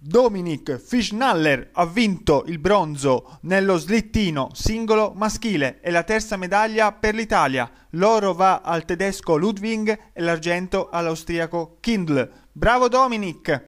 Dominic Fischnaller ha vinto il bronzo nello slittino singolo maschile e la terza medaglia per l'Italia. L'oro va al tedesco Ludwig e l'argento all'austriaco Kindl. Bravo Dominic!